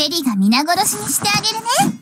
ェリーが皆殺しにしてあげるね。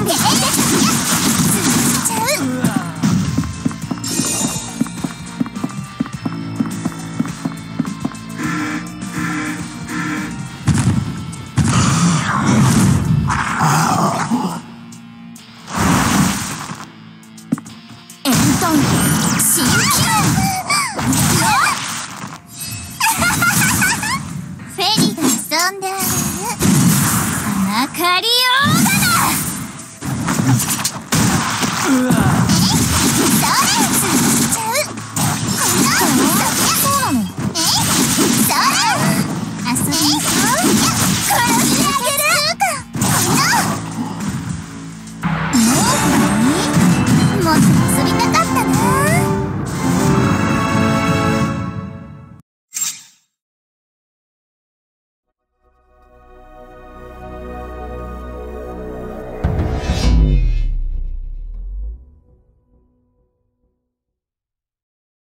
遊んであげる。その借りよ。う Ugh.